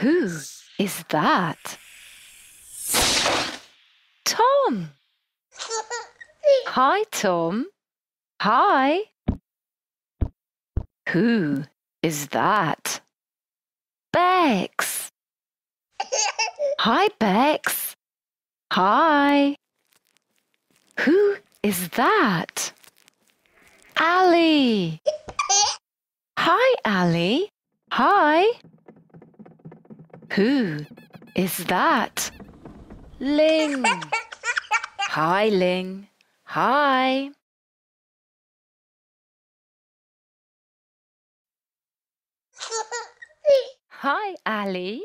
Who is that? Tom. Hi, Tom. Hi. Who is that? Bex. Hi, Bex. Hi. Who is that? Ali. Hi, Ali. Hi. Who is that? Ling. Hi, Ling. Hi. Hi, Ali.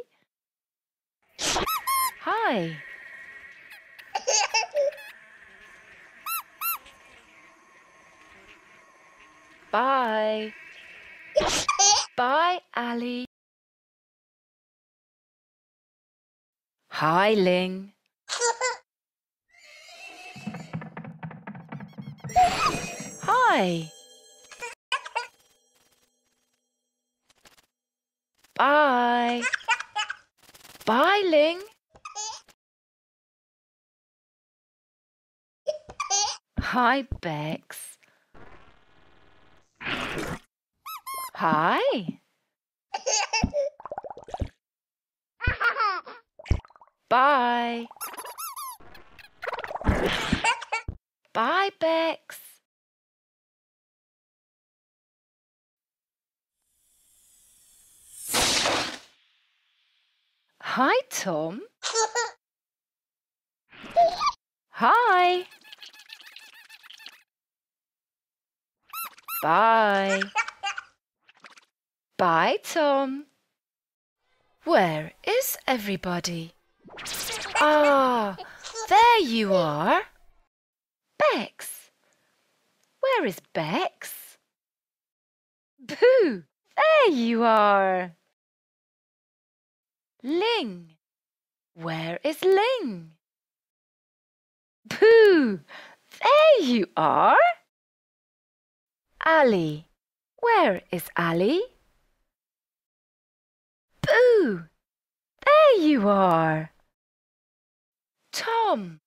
Hi. Bye. Bye, Ali. Hi, Ling. Hi. Bye. Bye, Ling. Hi, Bex. Hi. Bye. Bye, Bex. Hi, Tom. Hi. Bye. Bye, Tom. Where is everybody? Ah, there you are. Bex. Where is Bex? Boo, there you are. Ling. Where is Ling? Boo, there you are. Ali. Where is Ali? Boo! There you are. Tom.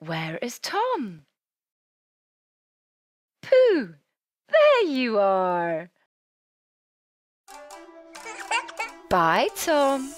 Where is Tom? Pooh! There you are. Bye, Tom.